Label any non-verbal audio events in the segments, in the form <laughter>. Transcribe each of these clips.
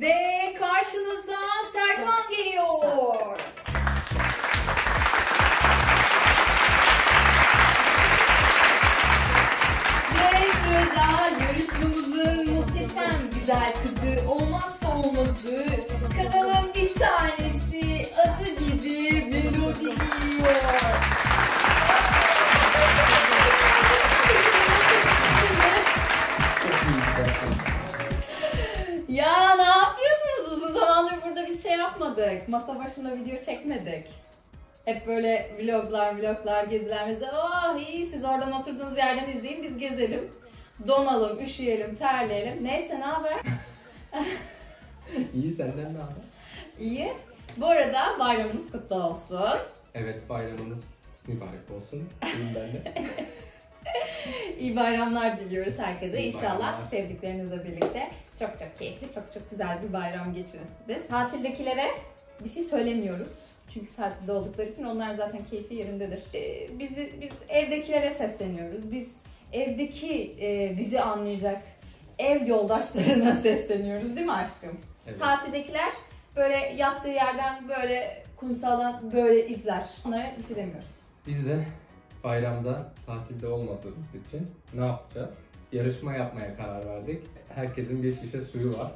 Ve karşınızda Serkan geliyor. Ve sırada yarışmamızın muhteşem güzel kızı olmazsa olmazı kanalın bir tanesi adı gibi Melodi geliyor. Yapmadık. Masa başında video çekmedik. Hep böyle vloglar, vloglar, geziler, geziler. Oh iyi siz oradan oturduğunuz yerden izleyin biz gezelim. Donalım, üşüyelim, terleyelim. Neyse ne haber? <laughs> İyi senden ne haber? İyi. Bu arada bayramınız kutlu olsun. Evet bayramınız mübarek olsun. İyiyim ben de. <laughs> İyi bayramlar diliyoruz herkese. İyi İnşallah bayramlar. sevdiklerinizle birlikte çok çok keyifli, çok çok güzel bir bayram geçirirsiniz. Tatildekilere bir şey söylemiyoruz. Çünkü tatilde oldukları için onlar zaten keyfi yerindedir. Ee, bizi biz evdekilere sesleniyoruz. Biz evdeki e, bizi anlayacak ev yoldaşlarına <laughs> sesleniyoruz değil mi aşkım? Evet. Tatildekiler böyle yattığı yerden böyle kumsaldan böyle izler. Onlara bir şey demiyoruz. Biz de bayramda tatilde olmadığımız için ne yapacağız? Yarışma yapmaya karar verdik. Herkesin bir şişe suyu var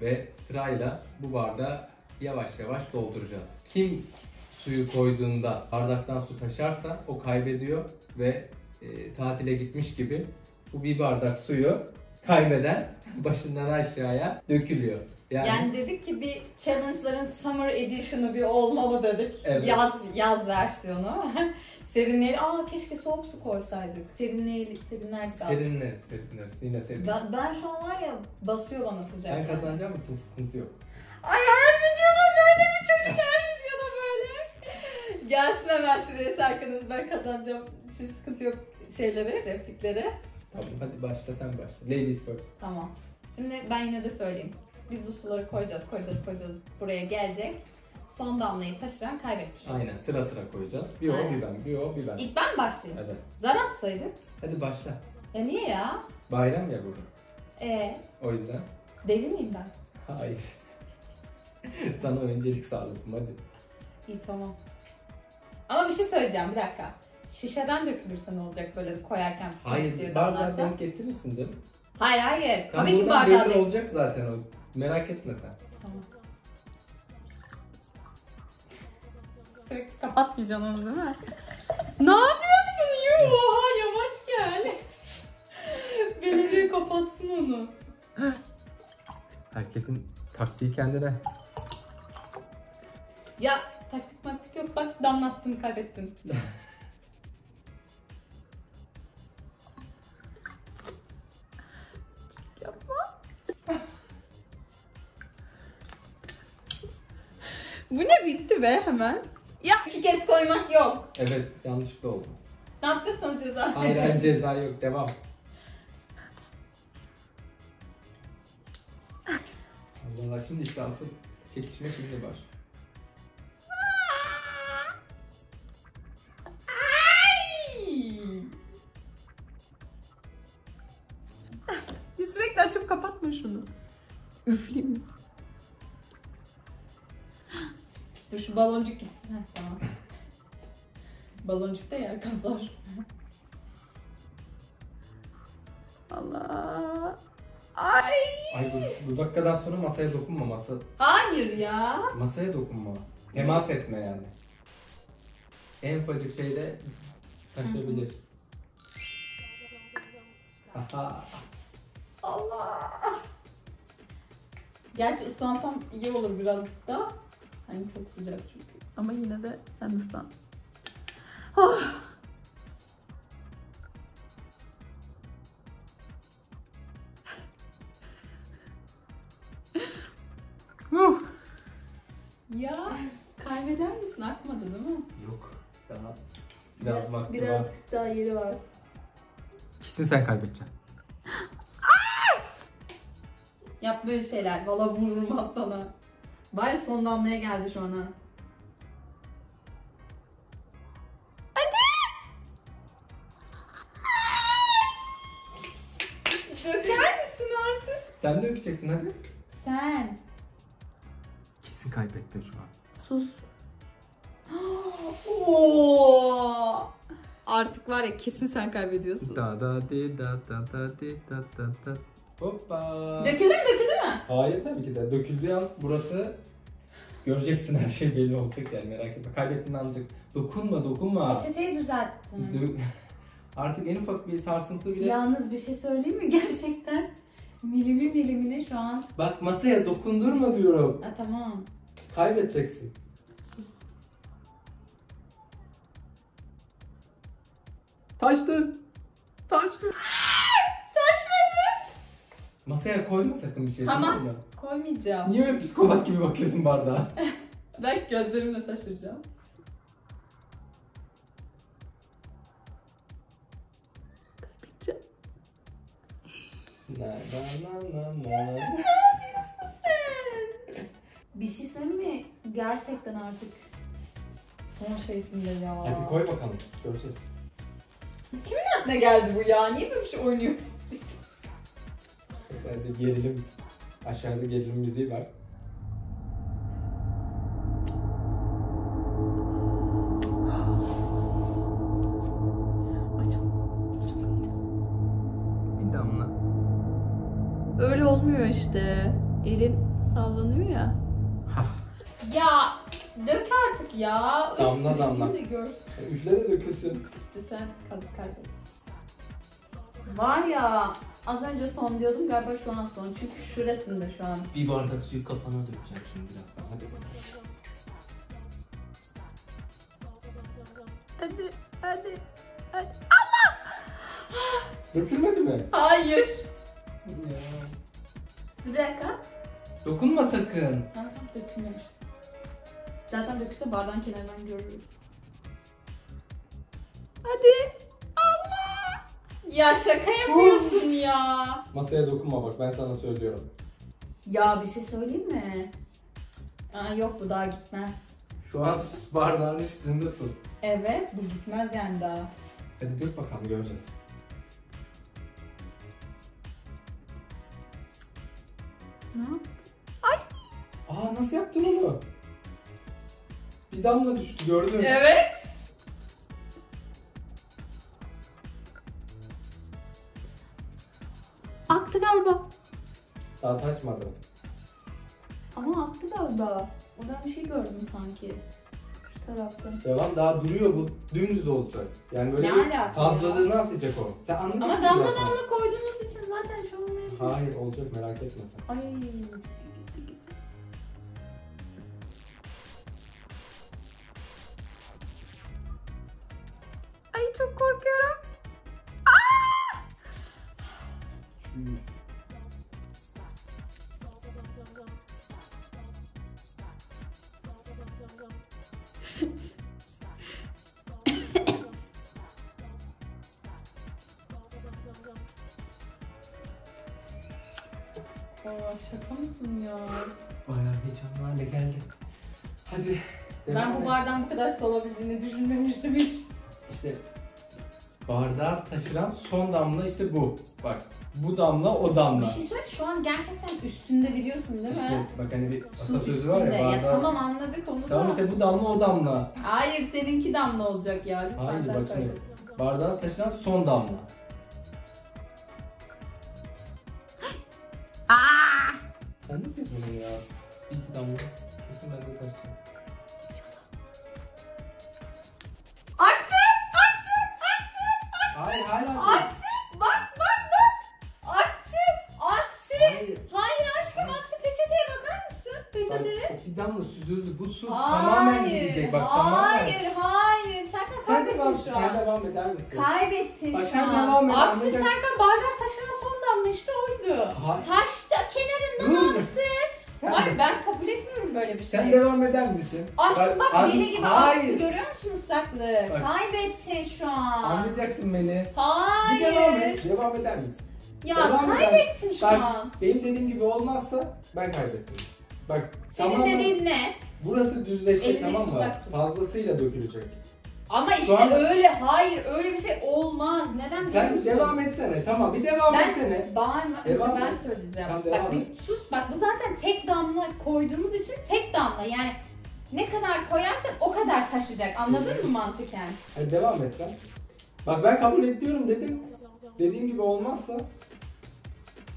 ve sırayla bu bardağı yavaş yavaş dolduracağız. Kim suyu koyduğunda bardaktan su taşarsa o kaybediyor ve e, tatile gitmiş gibi bu bir bardak suyu kaybeden <laughs> başından aşağıya dökülüyor. Yani, Yani, dedik ki bir challenge'ların summer edition'ı bir olmalı dedik. Evet. Yaz yaz versiyonu. <laughs> Serinleyelim. Aa keşke soğuk su koysaydık. Serinleyelim, serinlerdik az. serinleriz, serinleriz. Yine serinleriz. Ben, ben şu an var ya basıyor bana sıcak. Ben kazanacağım için sıkıntı yok. Ay her videoda böyle bir çocuk her videoda böyle. Gelsin hemen şuraya Serkan'ın ben kazanacağım. Hiç sıkıntı yok şeyleri, replikleri. Tamam hadi başla sen başla. Ladies first. Tamam. Şimdi ben yine de söyleyeyim. Biz bu suları koyacağız, koyacağız, koyacağız. Buraya gelecek. Son damlayı taşıran kaybetmiş. Aynen sıra sıra koyacağız. Bir o Aynen. bir ben, bir o bir ben. İlk ben başlayayım? Evet. Zar atsaydık. Hadi başla. Ya niye ya? Bayram ya bugün. Ee, O yüzden. deli miyim ben? Hayır. <laughs> Sana öncelik sağladım hadi. İyi tamam. Ama bir şey söyleyeceğim bir dakika. Şişeden dökülürse ne olacak böyle koyarken? Hayır bardağı denk getirirsin canım. Hayır hayır. Tam Tabii ki bardağı denk. olacak zaten o. Merak etme sen. Tamam. Sürekli kapatmayacaksın onu değil mi? ne yapıyorsun? Yuh yavaş gel. <laughs> Belediye kapatsın onu. Herkesin taktiği kendine. Ya taktik maktik yok bak damlattın kaybettin. Yapma. Bu ne bitti be hemen? Ya iki kez koymak yok. Evet yanlışlıkla oldu. Ne yapacağız sana ceza? Hayır hayır ceza yok devam. Allah şimdi işte asıl çekişme şimdi baş. Açıp kapatma şunu. Üfleyeyim mi? Dur şu baloncuk gitsin. Ha, tamam. Baloncuk da yer kazar. Allah. Ay. Ay bu, bu dakikadan sonra masaya dokunma masa. Hayır ya. Masaya dokunma. Temas etme yani. En ufacık şeyde taşabilir. Aha. Allah. Gerçi ıslansam iyi olur biraz da. Hani çok sıcak çünkü. Ama yine de sen ıslan. Oh. Ya kaybeder misin? Akmadı değil mi? Yok. Daha biraz vakti var. Birazcık daha yeri var. Kesin sen kaybedeceksin. Yap böyle şeyler. Valla vururum atlana. Bari son damlaya geldi şu an ha. Hadi! Döker misin artık? Sen dökeceksin hadi. Sen. Kesin kaybettin şu an. Sus. <gasps> Oo. Artık var ya kesin sen kaybediyorsun. Da da di da da da di da da da. Hoppa. Döküldü mü Hayır tabii ki de. Döküldüğü an burası göreceksin her şey belli olacak yani merak etme. Kaybettiğini anlayacak. Dokunma dokunma. Peçeteyi düzelttim. Dö- <laughs> Artık en ufak bir sarsıntı bile. Yalnız bir şey söyleyeyim mi? <laughs> Gerçekten milimi milimine şu an. Bak masaya dokundurma diyorum. Ha, tamam. Kaybedeceksin. Taştı. Taştı. Masaya koyma sakın bir şey. Tamam. Koymayacağım. Niye öyle psikopat gibi bakıyorsun bardağa? <laughs> Ben gözlerimle taşıracağım. na na na na na. Bir şey söyleyeyim mi? Gerçekten artık son şeysinde ya. Hadi koy bakalım. Göreceğiz. Ne geldi bu ya? Niye böyle bir şey oynuyoruz Hadi gerilim. Aşağıda gerilim müziği var. Bir damla. Öyle olmuyor işte. Elin sallanıyor ya. Ya dök artık ya. Damla, damla. üzgün de gör. Üfle de dökülsün. İşte sen kalıp kaybet. Var ya az önce son diyordum galiba şu an son. Çünkü şurasında şu an. Bir bardak suyu kafana dökeceğim şimdi birazdan. Hadi. Hadi, hadi, hadi. Dökülmedi mi? Hayır. Ya. Bir dakika. Dokunma sakın. Tamam dökülmemiş. Zaten dökülse bardağın kenarından görürüz. Hadi. Ya şaka yapıyorsun ya. Masaya dokunma bak ben sana söylüyorum. Ya bir şey söyleyeyim mi? Aa, yok bu daha gitmez. Şu an bardağın üstünde su. Evet bu gitmez yani daha. Hadi dök bakalım göreceğiz. Ne yap- Aa nasıl yaptın onu? Bir damla düştü gördün mü? Evet. Galiba. Daha taşmadı. Ama attı galiba. Oradan bir şey gördüm sanki. Şu tarafta. Devam daha duruyor bu dümdüz olacak. Yani böyle Ne bir alaka fazlalığını atacak o. Sen anladın Ama mı damla zaten? damla koyduğunuz için zaten şu an ne? Hayır olacak merak etme sen. Ay. Ay çok korkuyorum. Şu- şaka mısın ya? Bayağı heyecanlı hale geldi. Hadi. Ben devam bu et. bardağın bu kadar su olabildiğini düşünmemiştim hiç. İşte bardağı taşıran son damla işte bu. Bak bu damla o damla. Bir şey söyle şu an gerçekten üstünde biliyorsun değil İşte mi? bak hani bir atasözü var ya bardağı. tamam anladık onu Tamam da. işte bu damla o damla. Hayır seninki damla olacak ya. Lütfen Hayır bak şimdi. Bardağı taşıran son damla. Sen nasıl yapıyorsun ya? İki damla. Kesin ben de. Aktı! Aktı! Aktı! Hayır hayır hayır. Aktı! Bak bak bak! Aktı! Aktı! Hayır. Hayır aşkım aktı. Peçeteye bakar mısın? Peçeteye. Bak, bir damla süzüldü. Bu su tamamen gidecek bak tamamen. Hayır, hayır. Serkan Sen kaybettin şu sen an. devam eder misin? Kaybettin Bak şu sen an. devam et, Aktı anlayacaksın. Serkan bardak taşına işte oydu. Hayır. Taşta kenarından Dur. aktı. Sen, Hayır ben kabul etmiyorum böyle bir şey. sen devam eder misin? Aşkım bak an- deli gibi aktı görüyor musun ıslaklığı? Bak. Kaybettin şu an. Anlayacaksın beni. Hayır. Bir devam et. Devam eder misin? Ya Devam eder kaybettin misin? şu Bak, an. Benim dediğim gibi olmazsa ben kaybettim. Bak Senin tamamen dediğin ne? burası düzleşecek Elini tamam mı? Fazlasıyla dökülecek. Ama işte an- öyle, hayır öyle bir şey olmaz. Neden biliyor Sen musun? devam etsene. Tamam bir devam Ben etsene. bağırma. Devam Önce ben et. söyleyeceğim. Tamam, bak devam bir et. sus. Bak bu zaten tek damla koyduğumuz için tek damla. Yani ne kadar koyarsan o kadar taşıyacak. Anladın mı mantıken? Hadi devam et sen. Bak ben kabul ediyorum dedim. Dediğim gibi olmazsa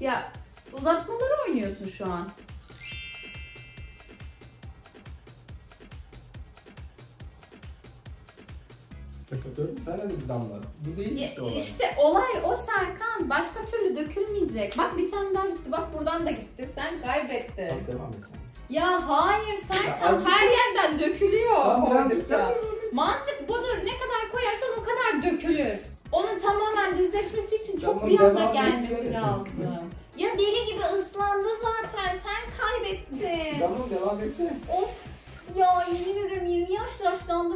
Ya uzatmaları oynuyorsun şu an. Takılıyorum. Sen hadi bir damla. Bu değil Ya, işte olay. işte olay o Serkan. Başka türlü dökülmeyecek. Bak bir tane daha gitti. Bak buradan da gitti. Sen kaybettin. Tamam devam et sen. Ya hayır Ya Serkan azıcık- her yerden dökülüyor. Tamam birazcık. Mantık budur. Ne kadar koyarsan o kadar dökülür. Onun tamamen düzleşmesi için çok Tamam, bir anda gelmesi lazım.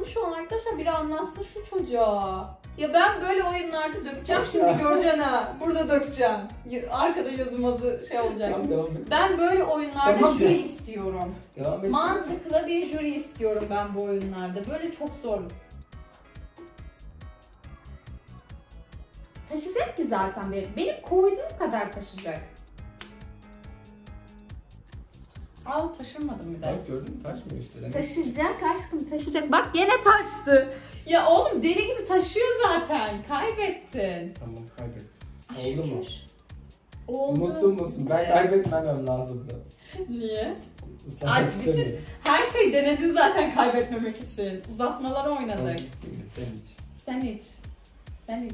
Yaşlandım şu an arkadaşlar. Biri anlatsın şu çocuğa. Ya ben böyle oyunlarda dökeceğim şimdi göreceksin ha. Burada dökeceğim. Arkada yazımazı şey olacak. Tamam devam et. Ben böyle oyunlarda Tamam jüri ya. istiyorum. Devam et. Mantıklı bir jüri istiyorum ben bu oyunlarda. Böyle çok zor. Taşıyacak ki zaten benim. Benim koyduğum kadar taşıyacak. Al taşırmadım bir de. Bak gördün mü taşmıyor işte. demek. Taşıyacak aşkım taşıyacak. Bak gene taştı. Ya oğlum deli gibi taşıyor zaten. Kaybettin. Tamam kaybet. Ay Oldu mu? Oldu. Mutlu musun? Ben kaybetmemem lazımdı. Niye? Ay, bütün-. Her şey denedin zaten kaybetmemek için. Uzatmalar oynadık. Sen iç. Sen iç. Sen iç.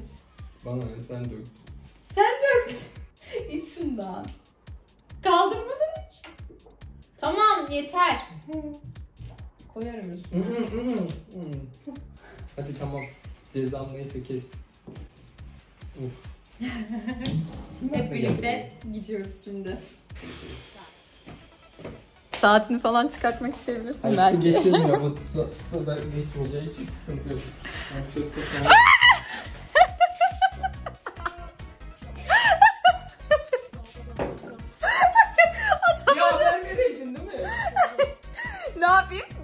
Bana ne sen dök. Sen dök. <laughs> İç şundan. Kaldırmadın hiç. Tamam yeter. Koyarım üstüne. Hadi tamam. Cezam neyse kes. Uf. <laughs> Hep birlikte gidiyoruz şimdi. Saatini falan çıkartmak isteyebilirsin Ay, su geçirmiyor bu <laughs> su, su da geçmeyeceği hiç sıkıntı yok. Ben çok <laughs> da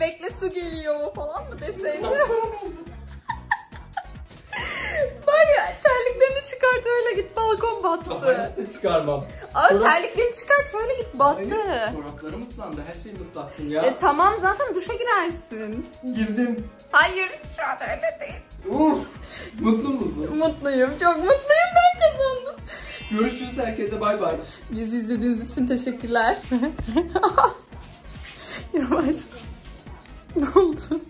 Bekle su geliyor falan mı deseydim? <laughs> Var ya terliklerini çıkart öyle git balkon battı. Hayatta çıkarmam. Aa Çorap- terliklerini çıkart öyle git battı. Hayır, çoraplarım ıslandı. Her şeyimi ıslattın ya. E tamam zaten duşa girersin. Girdim. Hayır şu an öyle değil. Uf. Mutlu musun? Mutluyum çok mutluyum ben kazandım. Görüşürüz herkese bay bay. Bizi izlediğiniz için teşekkürler. <laughs> Yavaş. <laughs> Ne oldu?